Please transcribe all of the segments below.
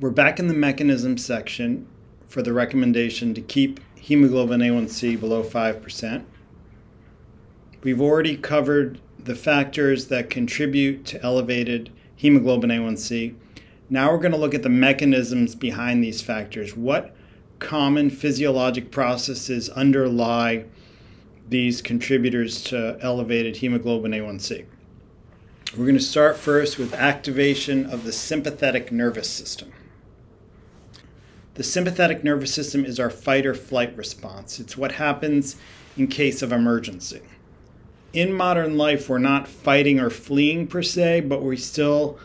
We're back in the mechanism section for the recommendation to keep hemoglobin A1C below 5%. We've already covered the factors that contribute to elevated hemoglobin A1C. Now we're going to look at the mechanisms behind these factors. What common physiologic processes underlie these contributors to elevated hemoglobin A1C? We're going to start first with activation of the sympathetic nervous system. The sympathetic nervous system is our fight or flight response. It's what happens in case of emergency. In modern life, we're not fighting or fleeing per se, but we still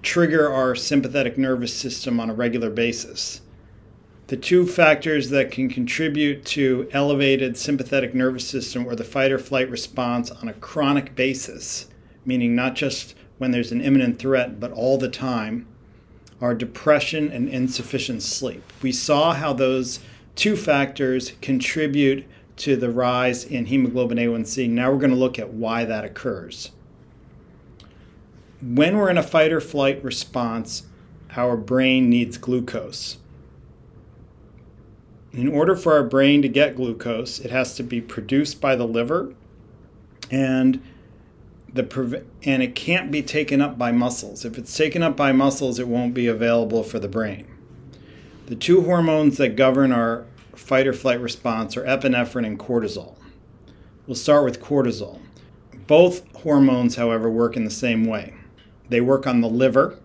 trigger our sympathetic nervous system on a regular basis. The two factors that can contribute to elevated sympathetic nervous system or the fight or flight response on a chronic basis, meaning not just when there's an imminent threat, but all the time, are depression and insufficient sleep. We saw how those two factors contribute to the rise in hemoglobin A1C. Now we're going to look at why that occurs. When we're in a fight or flight response, our brain needs glucose. In order for our brain to get glucose, it has to be produced by the liver and the and it can't be taken up by muscles. If it's taken up by muscles, it won't be available for the brain. The two hormones that govern our fight or flight response are epinephrine and cortisol. We'll start with cortisol. Both hormones, however, work in the same way. They work on the liver,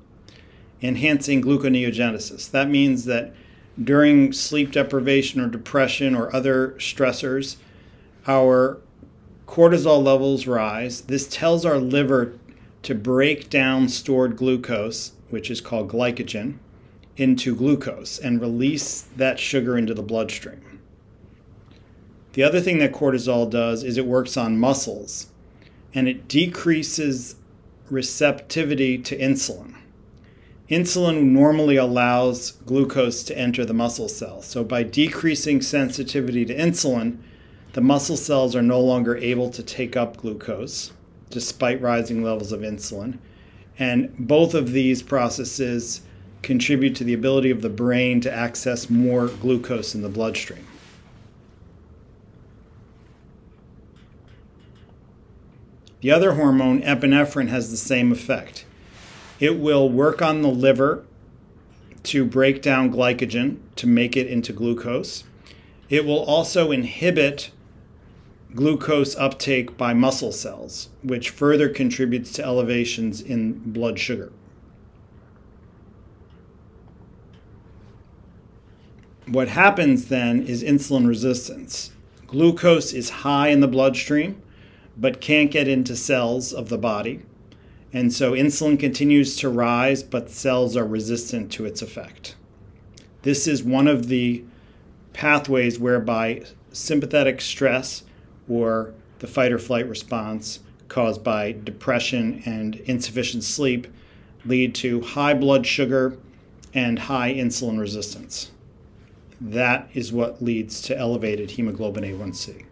enhancing gluconeogenesis. That means that during sleep deprivation or depression or other stressors, our cortisol levels rise. This tells our liver to break down stored glucose, which is called glycogen, into glucose and release that sugar into the bloodstream. The other thing that cortisol does is it works on muscles and it decreases receptivity to insulin. Insulin normally allows glucose to enter the muscle cell. So by decreasing sensitivity to insulin, the muscle cells are no longer able to take up glucose despite rising levels of insulin. And both of these processes contribute to the ability of the brain to access more glucose in the bloodstream. The other hormone, epinephrine, has the same effect. It will work on the liver to break down glycogen to make it into glucose. It will also inhibit glucose uptake by muscle cells, which further contributes to elevations in blood sugar. What happens then is insulin resistance. Glucose is high in the bloodstream, but can't get into cells of the body. And so insulin continues to rise, but cells are resistant to its effect. This is one of the pathways whereby sympathetic stress or the fight or flight response caused by depression and insufficient sleep lead to high blood sugar and high insulin resistance. That is what leads to elevated hemoglobin A1C.